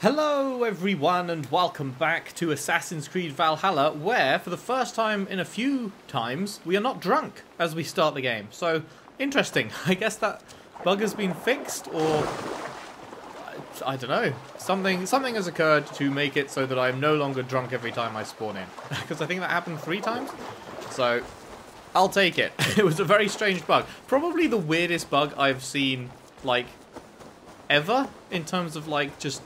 Hello everyone and welcome back to Assassin's Creed Valhalla where for the first time in a few times we are not drunk as we start the game. So interesting. I guess that bug has been fixed or I don't know. Something something has occurred to make it so that I'm no longer drunk every time I spawn in. Because I think that happened three times. So I'll take it. it was a very strange bug. Probably the weirdest bug I've seen like ever in terms of like just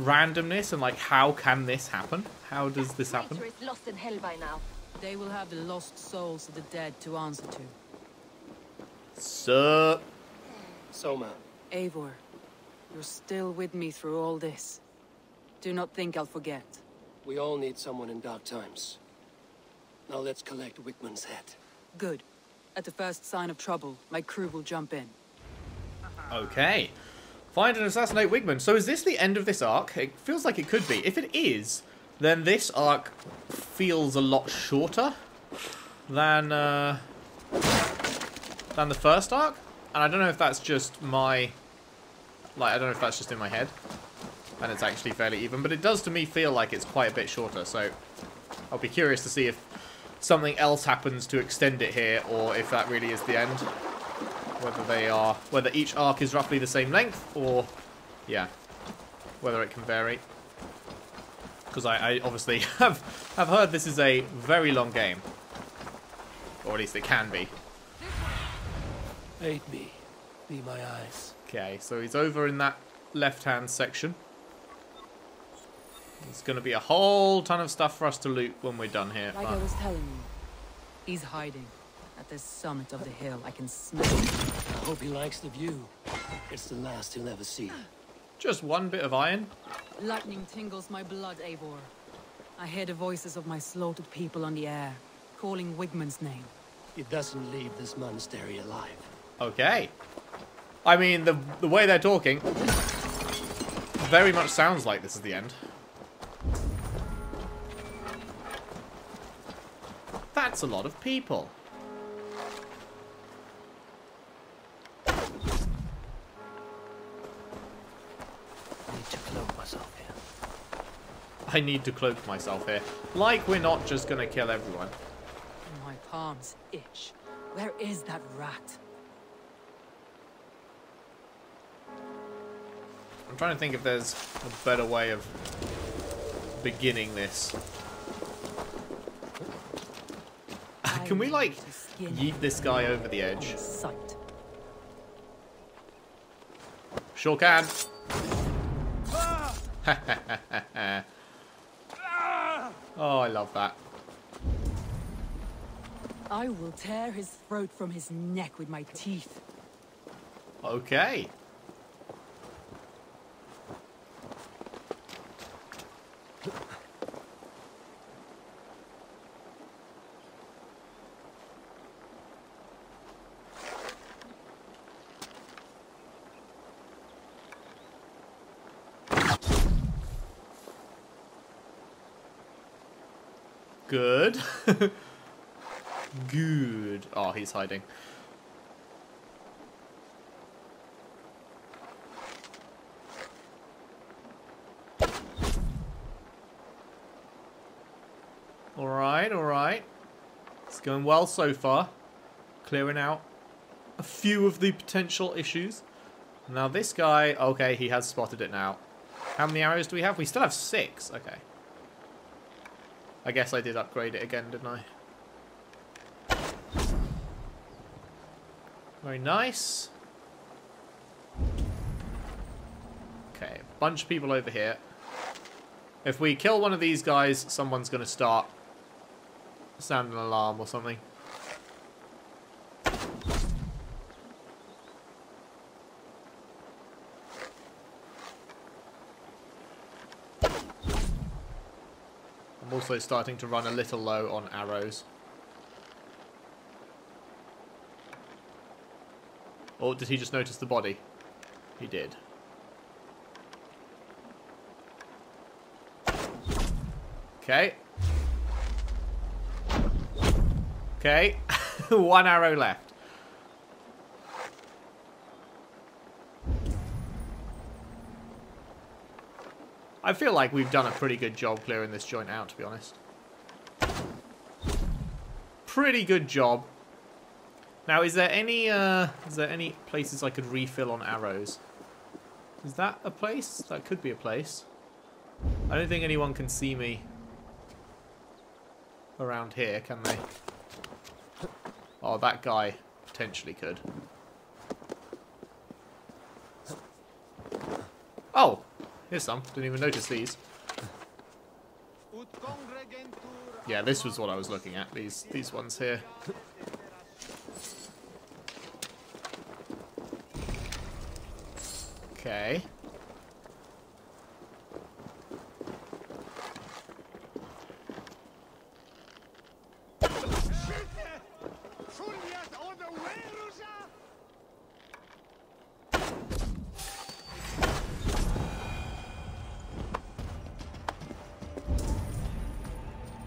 randomness and like how can this happen? How does this happen? Traitor is lost in hell by now. They will have the lost souls of the dead to answer to. Sup? Soma, Eivor, you're still with me through all this. Do not think I'll forget. we all need someone in dark times. Now let's collect Wigmund's head. Good. At the first sign of trouble, my crew will jump in. Okay. Find and assassinate Wigmund. So is this the end of this arc? It feels like it could be. If it is, then this arc feels a lot shorter than uh, than the first arc. And I don't know if that's just my like I don't know if that's just in my head. And it's actually fairly even, but it does to me feel like it's quite a bit shorter. So I'll be curious to see if something else happens to extend it here or if that really is the end whether they are whether each arc is roughly the same length or yeah whether it can vary because I, I obviously have have heard this is a very long game or at least it can be Aid me. Be my eyes. okay so he's over in that left hand section there's going to be a whole ton of stuff for us to loot when we're done here Like I was telling you, he's hiding. At the summit of the hill, I can smell him. I hope he likes the view. It's the last he'll ever see. just one bit of iron Lightning tingles my blood, Eivor. I hear the voices of my slaughtered people on the air, calling Wigmund's name. He doesn't leave this monastery alive. Okay. I mean, the the way they're talking very much sounds like this is the end. That's a lot of people. I need to cloak myself here. Like we're not just gonna kill everyone. My palms itch. Where is that rat? I'm trying to think if there's a better way of beginning this. Can we, like, To Yeet this guy over the edge. Sure can. Ah! oh, I love that. I will tear his throat from his neck with my teeth. Okay. Good. He's hiding. Alright, alright. It's going well so far. Clearing out a few of the potential issues. Now this guy, okay, he has spotted it now. How many arrows do we have? We still have six. Okay. I guess I did upgrade it again, didn't I? Very nice. Okay, bunch of people over here. If we kill one of these guys, someone's going to start sound an alarm or something. I'm also starting to run a little low on arrows. Or did he just notice the body? He did. Okay. Okay. One arrow left. I feel like we've done a pretty good job clearing this joint out, to be honest. Pretty good job. Now, is there any, uh, is there any places I could refill on arrows? Is that a place? That could be a place. I don't think anyone can see me around here, can they? Oh, that guy potentially could. Oh, here's some. Didn't even notice these. Yeah, this was what I was looking at. These these ones here. Okay.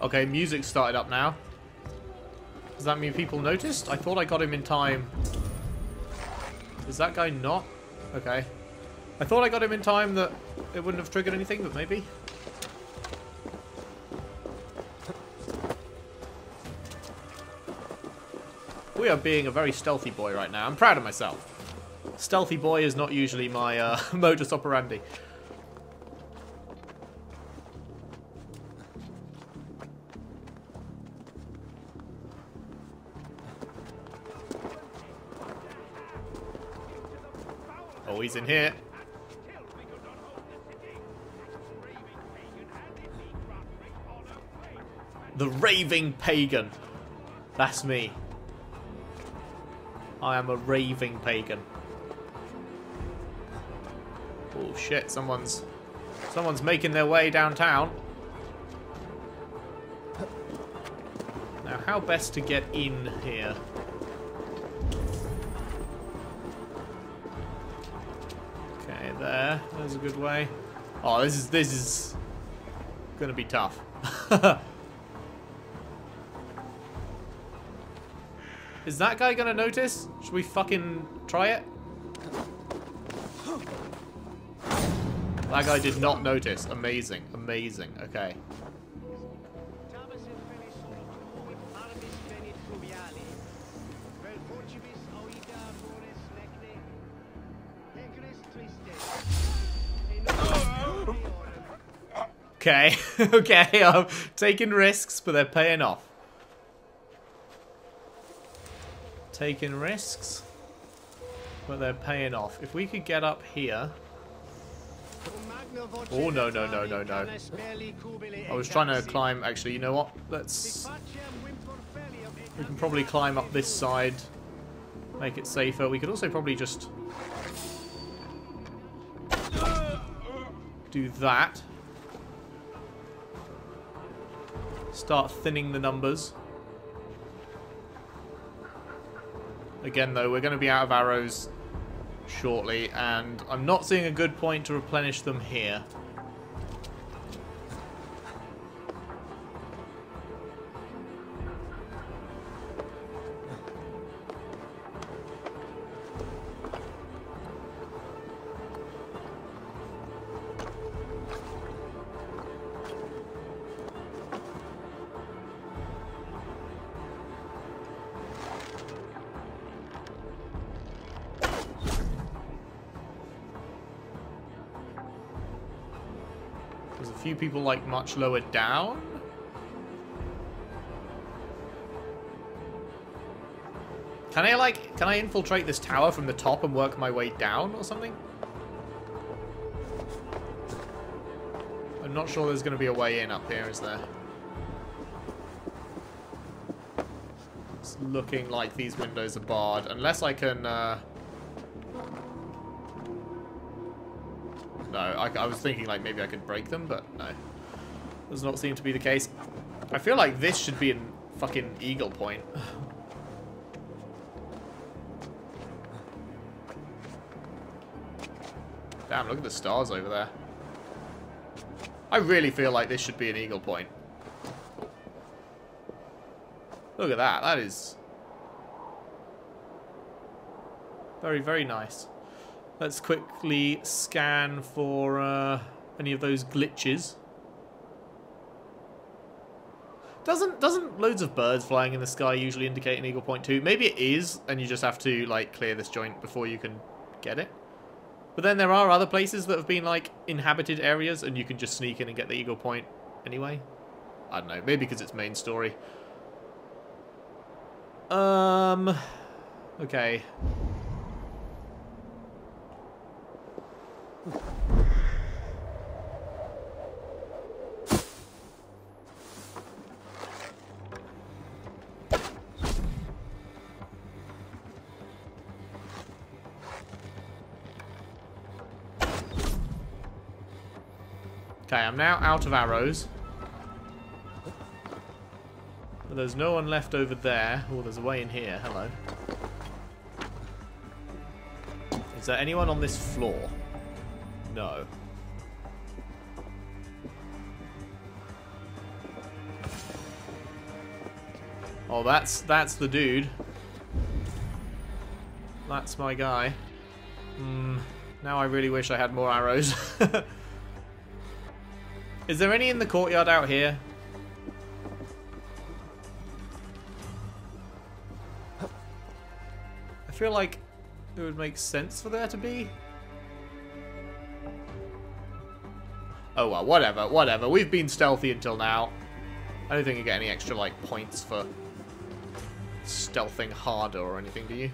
Okay, music started up now. Does that mean people noticed? I thought I got him in time. Is that guy not? Okay. I thought I got him in time that it wouldn't have triggered anything, but maybe. We are being a very stealthy boy right now. I'm proud of myself. Stealthy boy is not usually my uh, modus operandi. Oh, he's in here. The raving pagan. That's me. I am a raving pagan. Oh shit, someone's someone's making their way downtown. Now how best to get in here? Okay, there. There's a good way. Oh, this is this is gonna be tough. is that guy gonna notice? Should we fucking try it? That guy did not notice. Amazing. Amazing. Okay. Okay. okay. I'm taking risks, but they're paying off. Taking risks, but they're paying off. If we could get up here. Oh, no, no, no, no, no. I was trying to climb. Actually, you know what? Let's... We can probably climb up this side. Make it safer. We could also probably just... Do that. Start thinning the numbers. Again, though, we're going to be out of arrows shortly, and I'm not seeing a good point to replenish them here. People like much lower down. Can I like, can I infiltrate this tower from the top and work my way down or something? I'm not sure there's going to be a way in up here, is there? It's looking like these windows are barred, unless I can, uh... No, I, I, was thinking like maybe I could break them, but no. Does not seem to be the case. I feel like this should be in fucking Eagle Point. Damn, look at the stars over there. I really feel like this should be an Eagle Point. Look at that. That is... Very, very nice. Let's quickly scan for uh, any of those glitches. Doesn't doesn't loads of birds flying in the sky usually indicate an eagle point too? Maybe it is, and you just have to like clear this joint before you can get it. But then there are other places that have been like inhabited areas, and you can just sneak in and get the eagle point anyway. I don't know, maybe because it's main story. Um, okay. I'm now out of arrows. But there's no one left over there. Oh, there's a way in here. Hello. Is there anyone on this floor? No. Oh, that's that's the dude. That's my guy. Hmm. Now I really wish I had more arrows. Is there any in the courtyard out here? I feel like it would make sense for there to be. Oh well, whatever, whatever. We've been stealthy until now. I don't think you get any extra, like, points for stealthing harder or anything, do you?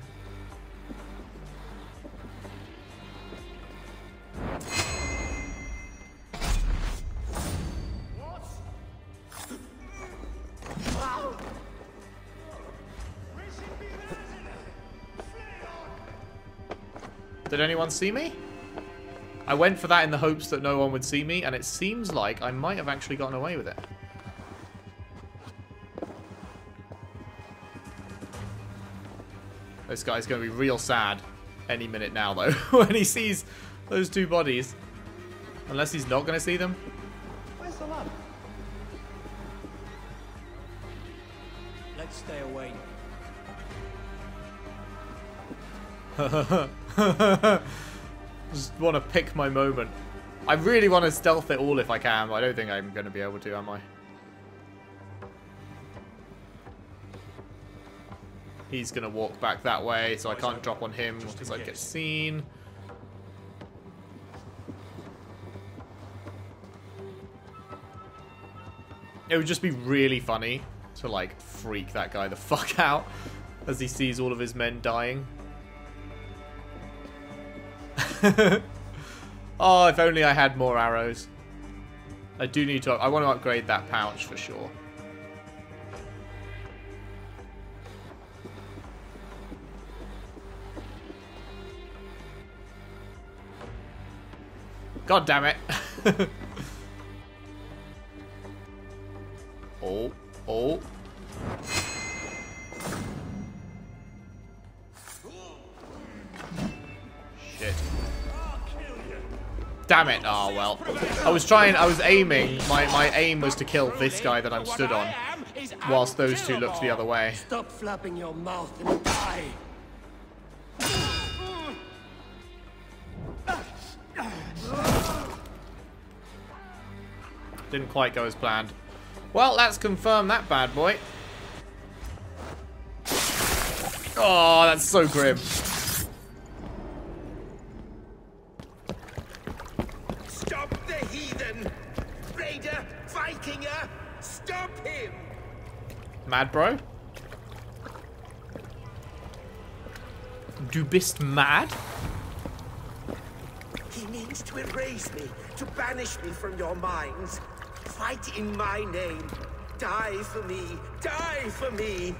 Did anyone see me? I went for that in the hopes that no one would see me, and it seems like I might have actually gotten away with it. This guy's going to be real sad any minute now, though, when he sees those two bodies. Unless he's not going to see them. Where's the lamp? Let's stay away. Just want to pick my moment. I really want to stealth it all if I can, but I don't think I'm going to be able to, am I? He's going to walk back that way, so I can't drop on him because I'd get seen. It would just be really funny to, like, freak that guy the fuck out as he sees all of his men dying. oh, if only I had more arrows. I do need to... I want to upgrade that pouch for sure. God damn it. oh, oh. Shit. Damn it. Oh, well. I was trying, I was aiming. My, my aim was to kill this guy that I'm stood on. Whilst those two looked the other way. Stop flapping your mouth and die. Didn't quite go as planned. Well, let's confirm that bad boy. Oh, that's so grim. Mad bro? Du bist mad? He means to erase me, to banish me from your minds. Fight in my name. Die for me. Die for me.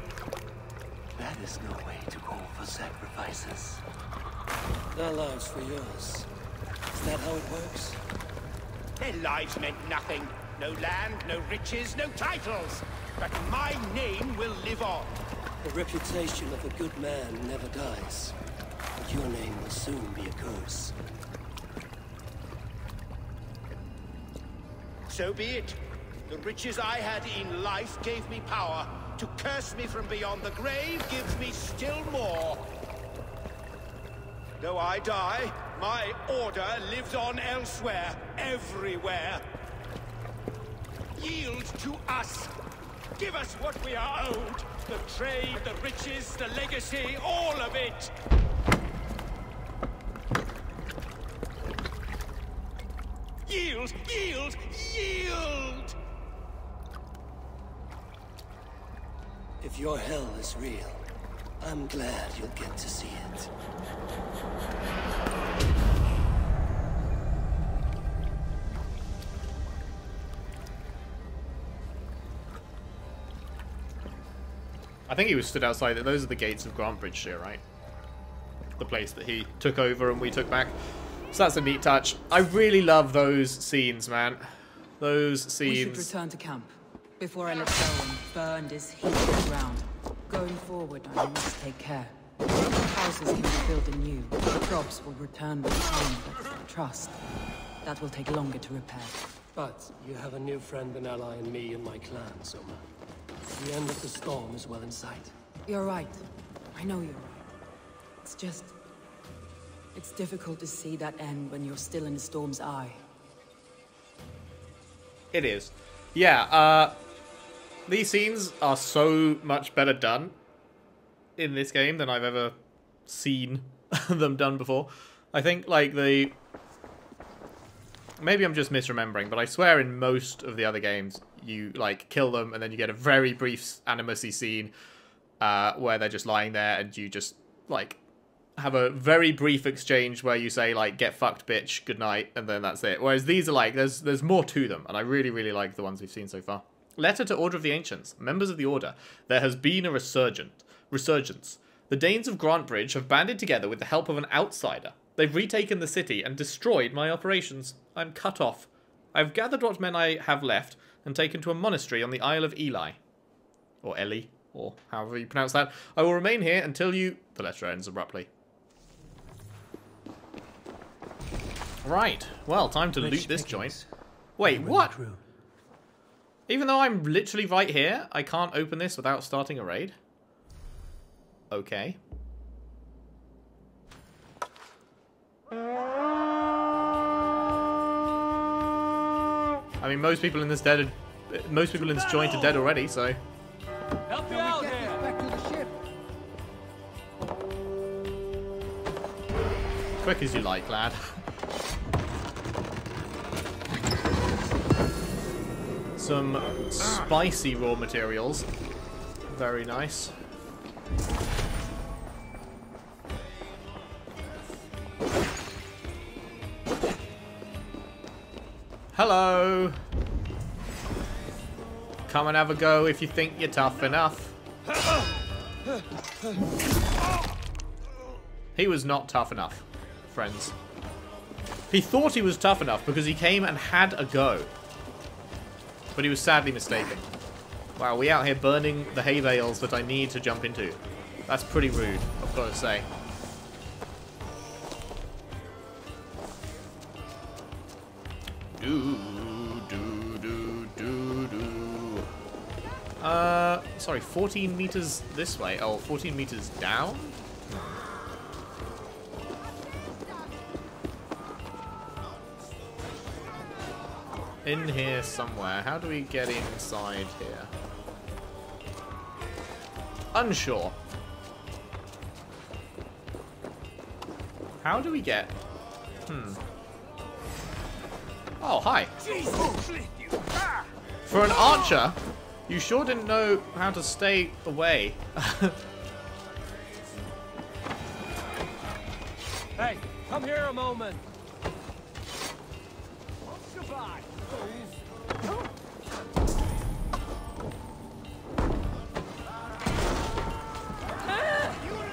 That is no way to call for sacrifices. Their lives for yours. Is that how it works? Their lives meant nothing. No land, no riches, no titles. But my name will live on. The reputation of a good man never dies. But your name will soon be a curse. So be it. The riches I had in life gave me power. To curse me from beyond the grave gives me still more. Though I die, My order lives on elsewhere, everywhere. Yield to us. Give us what we are owed. The trade, the riches, the legacy, all of it. Yield, yield, yield! If your hell is real, I'm glad you'll get to see it. I think he was stood outside. Those are the gates of Grantebridge here, right? The place that he took over and we took back. So that's a neat touch. I really love those scenes, man. Those scenes. We should scenes. return to camp before I let go and burn this heat to the ground. Going forward, I must take care. Houses can be built anew. The Crops will return with time, but trust. That will take longer to repair. But you have a new friend and ally in me and my clan, Soma. The end of the storm is well in sight. You're right. I know you're right. It's just... It's difficult to see that end when you're still in the storm's eye. It is. Yeah, uh, these scenes are so much better done in this game than I've ever seen them done before. I think, like, the... Maybe I'm just misremembering, but I swear in most of the other games, you, like, kill them and then you get a very brief animacy scene uh, where they're just lying there and you just, like, have a very brief exchange where you say like "get fucked, bitch," good night, and then that's it. Whereas these are like there's there's more to them, and I really really like the ones we've seen so far. Letter to Order of the Ancients, members of the Order. There has been a resurgent resurgence. The Danes of Grantebridge have banded together with the help of an outsider. They've retaken the city and destroyed my operations. I'm cut off. I've gathered what men I have left and taken to a monastery on the Isle of Eli, or Eli, or however you pronounce that. I will remain here until you. The letter ends abruptly. Right. Well, time to loot this joint. Wait, what? Even though I'm literally right here, I can't open this without starting a raid? Okay. I mean, most people in this dead, most people in this joint are dead already, so Help you out here! quick as you like, lad. Some spicy raw materials. Very nice. Hello. Come and have a go if you think you're tough enough. He was not tough enough, friends. He thought he was tough enough because he came and had a go. But he was sadly mistaken. Wow, we out here burning the hay bales that I need to jump into. That's pretty rude, I've got to say. Sorry, 14 meters this way. Oh, 14 meters down? In here somewhere. How do we get inside here? Unsure. How do we get... Hmm. Oh, hi. For an archer, you sure didn't know how to stay away. Hey, come here a moment!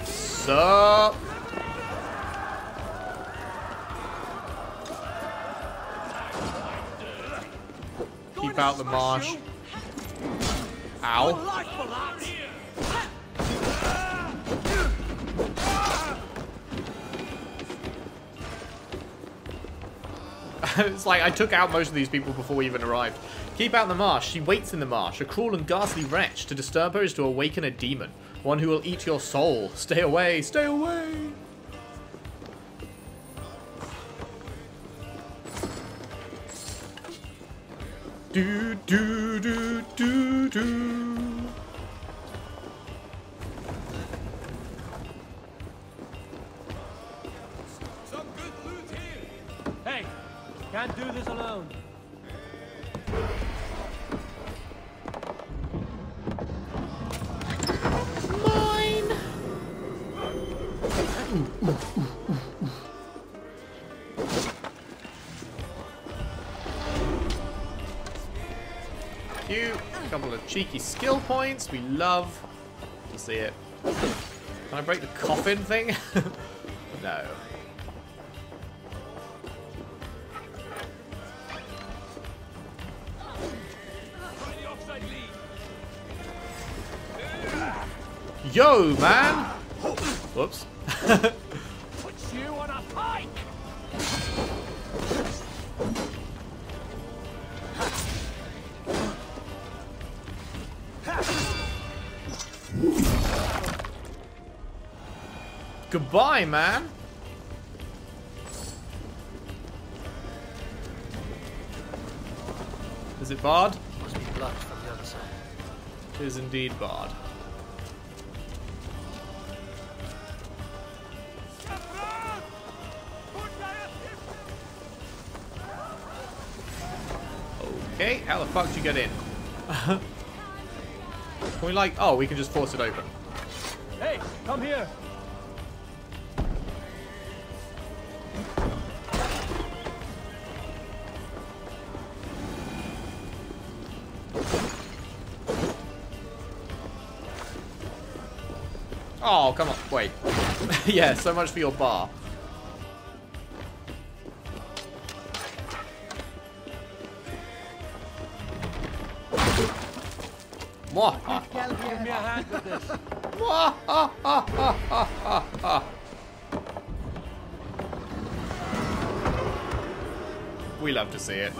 Sup? Keep out the marsh. It's like I took out most of these people before we even arrived. Keep out the marsh. She waits in the marsh. A cruel and ghastly wretch. To disturb her is to awaken a demon. One who will eat your soul. Stay away. Stay away. Do, do, do, do, do. Cheeky skill points. We love to see it. Can I break the coffin thing? no. Yo, man! Whoops. Goodbye, man. Is it Bard? Must be blood from the other side. It is indeed Bard. Okay, how the fuck did you get in? can we like, oh, we can just force it open. Hey, come here. Oh, come on, wait. yeah, so much for your bar. Mwah. Give me a hand with this. We love to see it.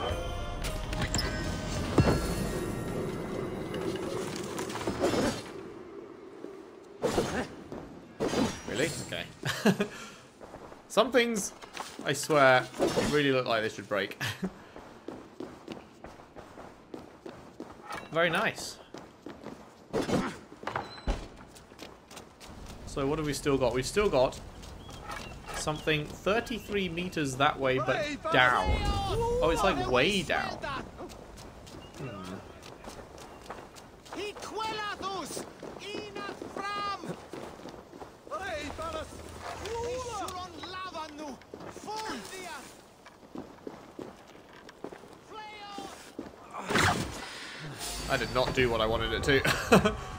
Some things, I swear, really look like they should break. Very nice. So what have we still got? We've still got something 33 meters that way, but down. Oh, it's like way down. I did not do what I wanted it to.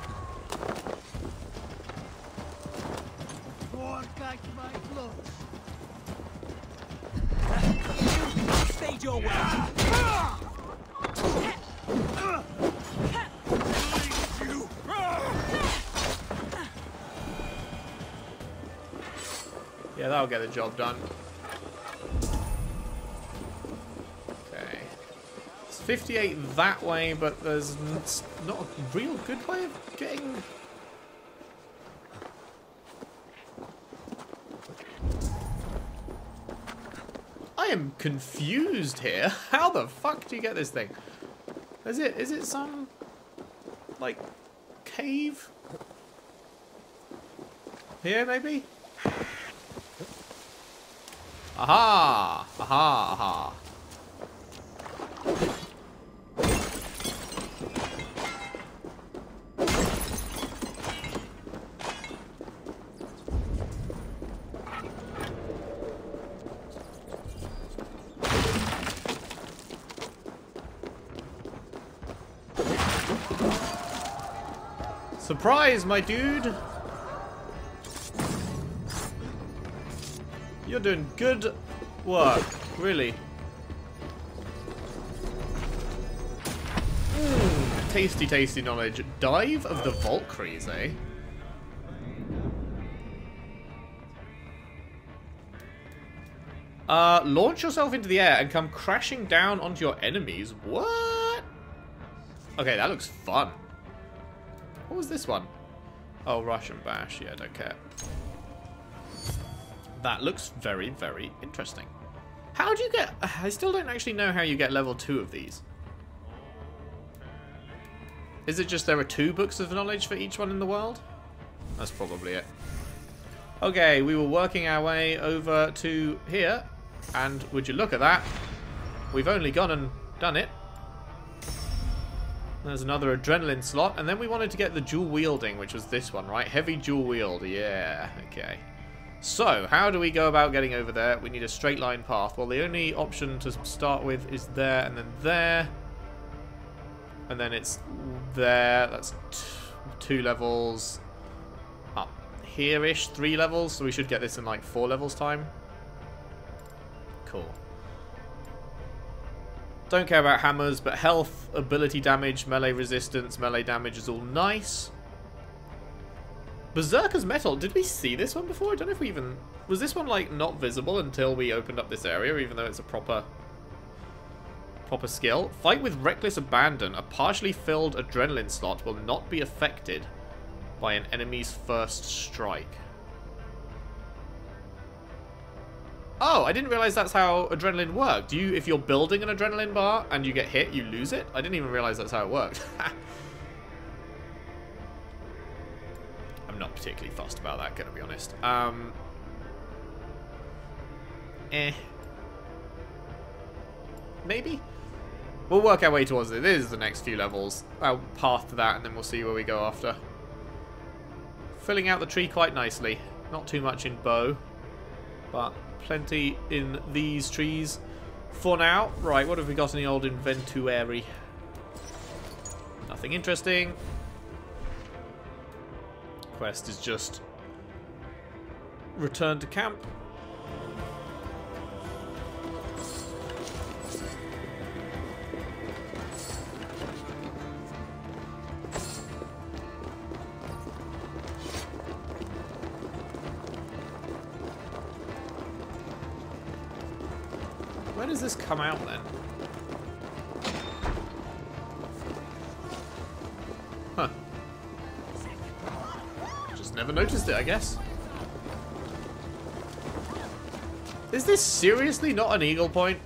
Yeah, that'll get the job done. Okay. It's 58 that way, but there's not a real good way of getting... I am confused here. How the fuck do you get this thing? Is it is it some like cave? Here maybe? Aha! Aha! Aha! Surprise, my dude! You're doing good work, really. Mm, tasty, tasty knowledge. Dive of the Valkyries, eh? Uh, launch yourself into the air and come crashing down onto your enemies. What? Okay, that looks fun. What was this one? Oh, Russian Bash. Yeah, don't care. That looks very, very interesting. How do you get... I still don't actually know how you get level 2 of these. Is it just there are two books of knowledge for each one in the world? That's probably it. Okay, we were working our way over to here, and would you look at that? We've only gone and done it. There's another adrenaline slot, and then we wanted to get the dual wielding, which was this one, right? Heavy dual wield, yeah, okay. So, how do we go about getting over there? We need a straight line path. Well, the only option to start with is there and then there. And then it's there. That's two levels. Up here-ish, three levels. So we should get this in like four levels time. Cool. Don't care about hammers, but health, ability damage, melee resistance, melee damage is all nice. Berserker's Mettle. Did we see this one before? I don't know if we even... Was this one, like, not visible until we opened up this area, even though it's a proper... Proper skill? Fight with Reckless Abandon. A partially filled adrenaline slot will not be affected by an enemy's first strike. Oh, I didn't realize that's how adrenaline worked. You, if you're building an adrenaline bar and you get hit, you lose it? I didn't even realize that's how it worked. I'm not particularly fussed about that, gonna be honest. Um, eh. Maybe? We'll work our way towards it. This is the next few levels. I'll path to that and then we'll see where we go after. Filling out the tree quite nicely. Not too much in bow, but plenty in these trees for now. Right, what have we got in the old inventory? Nothing interesting quest is just return to camp. Come out then? Huh. Just never noticed it, I guess. Is this seriously not an eagle point?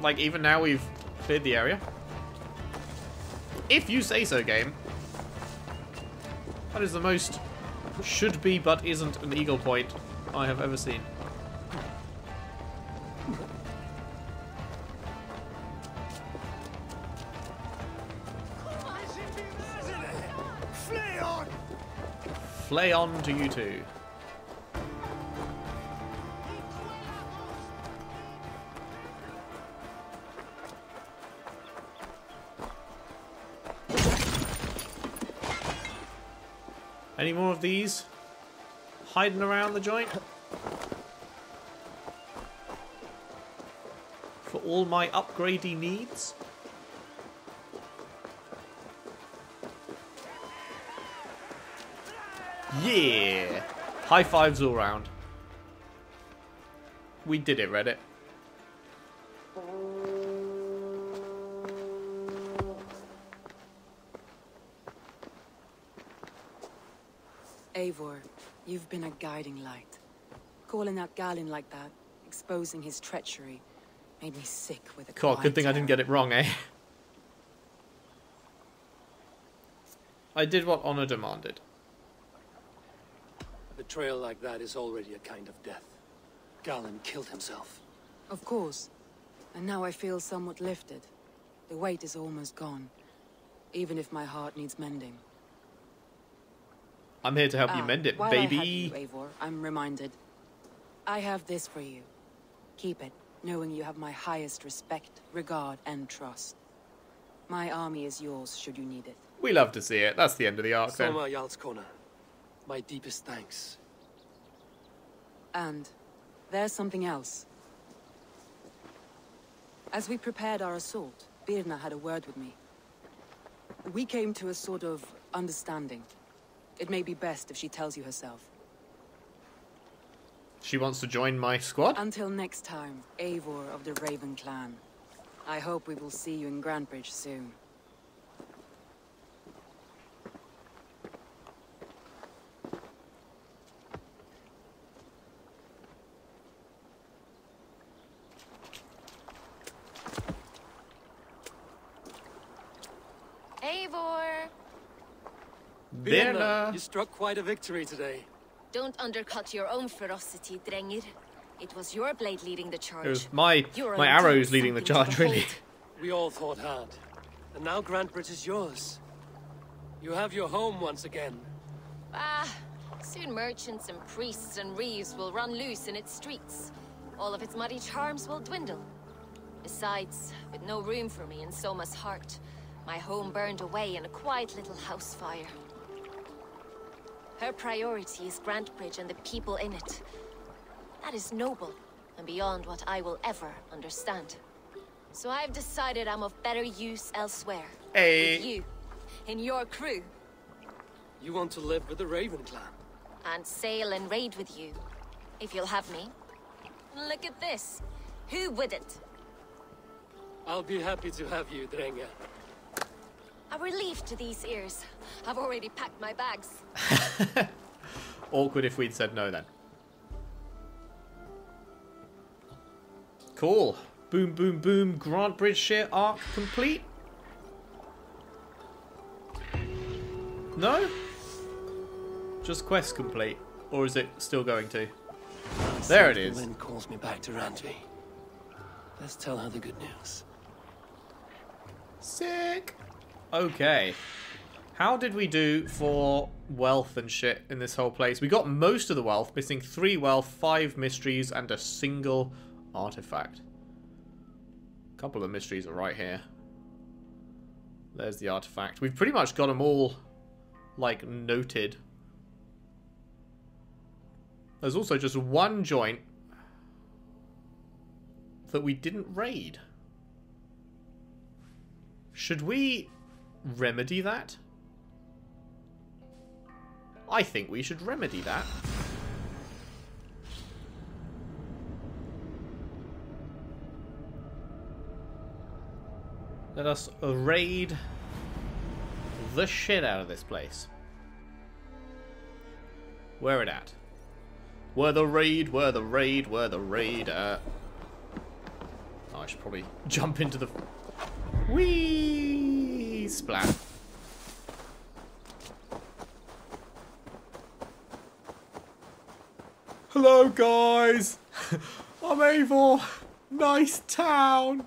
Like, even now we've cleared the area? If you say so, game. That is the most should be but isn't an eagle point I have ever seen. Play on to you two. Any more of these hiding around the joint? For all my upgradey needs? Yeah! High fives all round. We did it, Reddit. Eivor, you've been a guiding light. Calling out Galinn like that, exposing his treachery, made me sick with a God, good thing I didn't get it wrong, eh? I did what honor demanded betrayal like that is already a kind of death. Galinn killed himself. Of course. And now I feel somewhat lifted. The weight is almost gone. Even if my heart needs mending. I'm here to help ah, you mend it, while baby. I have you, Eivor, I'm reminded. I have this for you. Keep it, knowing you have my highest respect, regard, and trust. My army is yours, should you need it. We love to see it. That's the end of the arc, Soma then. Jarlskona. My deepest thanks. And there's something else. As we prepared our assault, Birna had a word with me. We came to a sort of understanding. It may be best if she tells you herself. She wants to join my squad? Until next time, Eivor of the Raven Clan. I hope we will see you in Grantebridge soon. Birna. you struck quite a victory today. Don't undercut your own ferocity, Drengr. It was your blade leading the charge. It was my You're my arrows leading the charge, really. We all fought hard. And now Grantebridge is yours. You have your home once again. Ah, soon merchants and priests and reeves will run loose in its streets. All of its muddy charms will dwindle. Besides, with no room for me in Soma's heart, my home burned away in a quiet little house fire. Her priority is Grantebridge and the people in it. That is noble, and beyond what I will ever understand. So I've decided I'm of better use elsewhere. Hey. With you, in your crew, You want to live with the Raven clan. and sail and raid with you, if you'll have me. Look at this. Who wouldn't? I'll be happy to have you, Drengr. A relief to these ears. I've already packed my bags. Awkward if we'd said no then. Cool. Boom, boom, boom. Grantebridgescire arc complete. No? Just quest complete. Or is it still going to? There it is. The wind calls me back to Randvi. Let's tell her the good news. Sick. Okay. How did we do for wealth and shit in this whole place? We got most of the wealth, missing three wealth, five mysteries, and a single artifact. A couple of mysteries are right here. There's the artifact. We've pretty much got them all, like, noted. There's also just one joint that we didn't raid. Should we remedy that? I think we should remedy that. Let us raid the shit out of this place. Where it at? Where the raid, where the raid, where the raid at? Oh, I should probably jump into the... Whee! Splat. Hello, guys! I'm Eivor. Nice town.